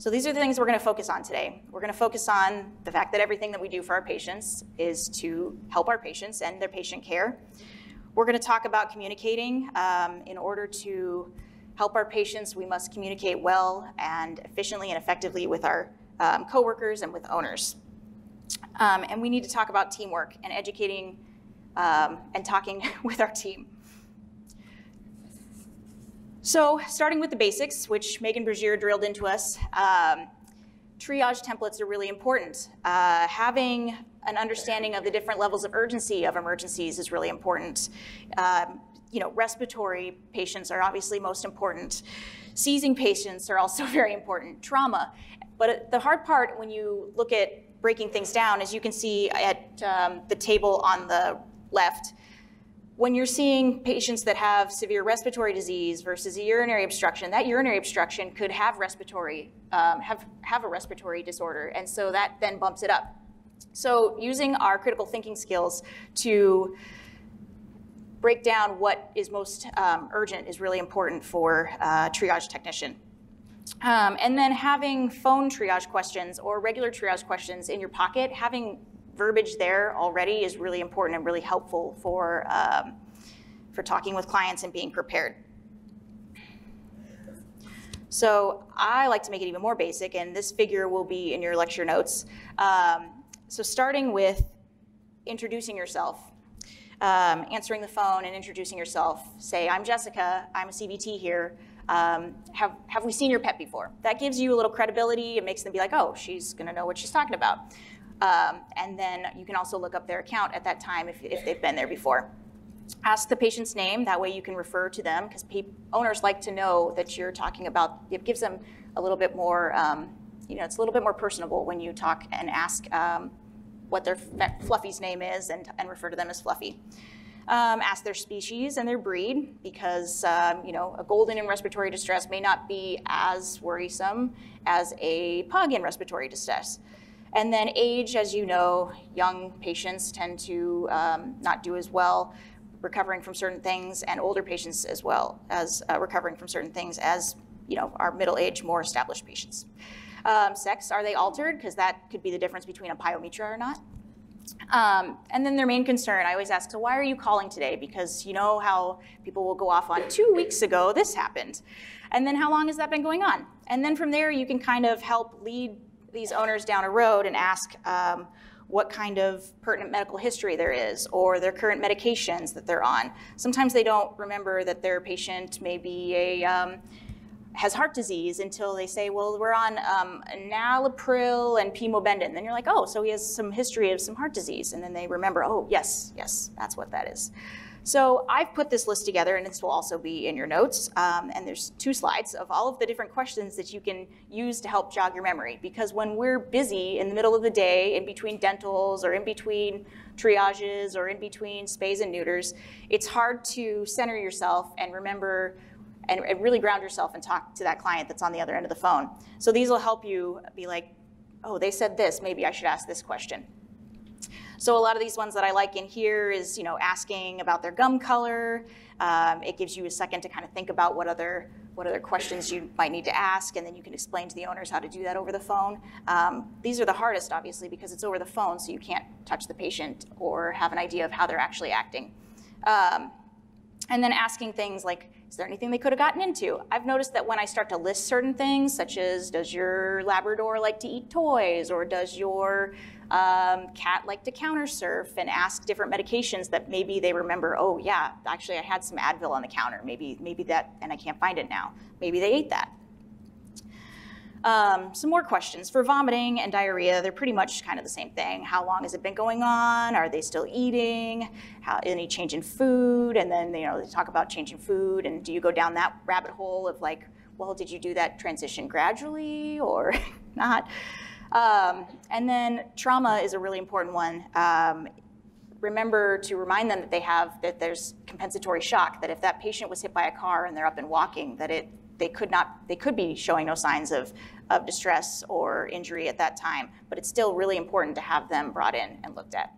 So these are the things we're going to focus on today. We're going to focus on the fact that everything that we do for our patients is to help our patients and their patient care. We're going to talk about communicating. Um, in order to help our patients, we must communicate well and efficiently and effectively with our um, coworkers and with owners. Um, and we need to talk about teamwork and educating um, and talking with our team. So starting with the basics, which Megan Bergier drilled into us, um, triage templates are really important. Uh, having an understanding of the different levels of urgency of emergencies is really important. Um, you know, respiratory patients are obviously most important. Seizing patients are also very important. Trauma. But the hard part when you look at breaking things down, as you can see at um, the table on the left, when you're seeing patients that have severe respiratory disease versus a urinary obstruction, that urinary obstruction could have respiratory, um, have, have a respiratory disorder, and so that then bumps it up. So using our critical thinking skills to break down what is most um, urgent is really important for a triage technician. Um, and then having phone triage questions or regular triage questions in your pocket, having verbiage there already is really important and really helpful for, um, for talking with clients and being prepared. So I like to make it even more basic, and this figure will be in your lecture notes. Um, so starting with introducing yourself, um, answering the phone and introducing yourself. Say, I'm Jessica, I'm a CVT here. Um, have, have we seen your pet before? That gives you a little credibility. It makes them be like, oh, she's gonna know what she's talking about. Um, and then you can also look up their account at that time if, if they've been there before. Ask the patient's name, that way you can refer to them, because owners like to know that you're talking about, it gives them a little bit more, um, you know, it's a little bit more personable when you talk and ask um, what their Fluffy's name is and, and refer to them as Fluffy. Um, ask their species and their breed because um, you know a golden in respiratory distress may not be as worrisome as a pug in respiratory distress. And then age, as you know, young patients tend to um, not do as well recovering from certain things, and older patients as well as uh, recovering from certain things as you know our middle-aged, more established patients. Um, sex, are they altered? Because that could be the difference between a pyometra or not. Um, and then their main concern, I always ask, so why are you calling today? Because you know how people will go off on two weeks ago, this happened. And then how long has that been going on? And then from there, you can kind of help lead these owners down a road and ask um, what kind of pertinent medical history there is or their current medications that they're on. Sometimes they don't remember that their patient may be a um, has heart disease until they say, well, we're on um, and pimobendan. Then you're like, oh, so he has some history of some heart disease. And then they remember, oh, yes, yes, that's what that is. So I've put this list together, and this will also be in your notes. Um, and there's two slides of all of the different questions that you can use to help jog your memory. Because when we're busy in the middle of the day, in between dentals or in between triages or in between spays and neuters, it's hard to center yourself and remember and, and really ground yourself and talk to that client that's on the other end of the phone. So these will help you be like, oh, they said this, maybe I should ask this question. So a lot of these ones that I like in here is, you know, asking about their gum color. Um, it gives you a second to kind of think about what other what other questions you might need to ask, and then you can explain to the owners how to do that over the phone. Um, these are the hardest, obviously, because it's over the phone, so you can't touch the patient or have an idea of how they're actually acting. Um, and then asking things like, is there anything they could have gotten into? I've noticed that when I start to list certain things, such as does your Labrador like to eat toys, or does your um, cat like to counter surf, and ask different medications that maybe they remember, oh yeah, actually I had some Advil on the counter, maybe, maybe that, and I can't find it now. Maybe they ate that. Um, some more questions. For vomiting and diarrhea, they're pretty much kind of the same thing. How long has it been going on? Are they still eating? How, any change in food? And then you know they talk about changing food, and do you go down that rabbit hole of like, well, did you do that transition gradually or not? Um, and then trauma is a really important one. Um, remember to remind them that they have that there's compensatory shock. That if that patient was hit by a car and they're up and walking, that it they could not, they could be showing no signs of, of distress or injury at that time, but it's still really important to have them brought in and looked at.